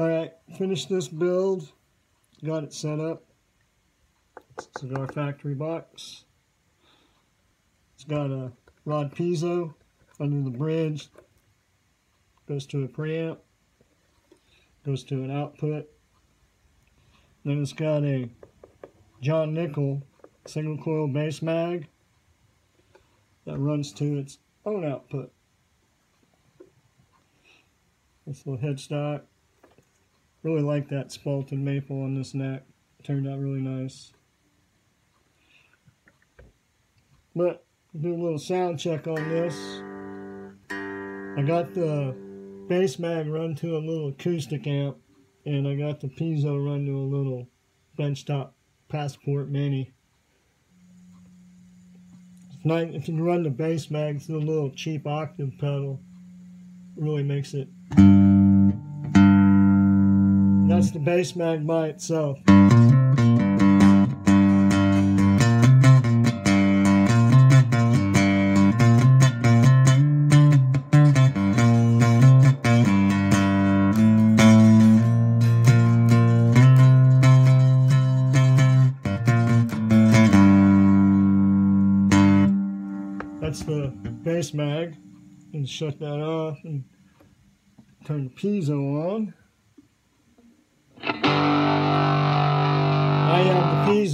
Alright, finished this build. Got it set up. Cigar factory box. It's got a rod piezo under the bridge. Goes to a preamp. Goes to an output. Then it's got a John Nickel single coil bass mag that runs to its own output. This little headstock. Really like that spalted maple on this neck. Turned out really nice. But do a little sound check on this. I got the bass mag run to a little acoustic amp and I got the piezo run to a little benchtop passport mini. If you can run the bass mag through a little cheap octave pedal, it really makes it. That's mm-hmm. the bass mag by itself. That's the bass mag. And shut that off and turn the piezo on. I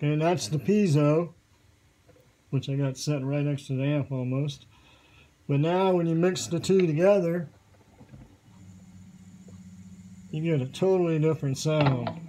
And that's the piezo, which I got set right next to the amp almost. But now when you mix the two together, you get a totally different sound.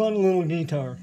Fun little guitar.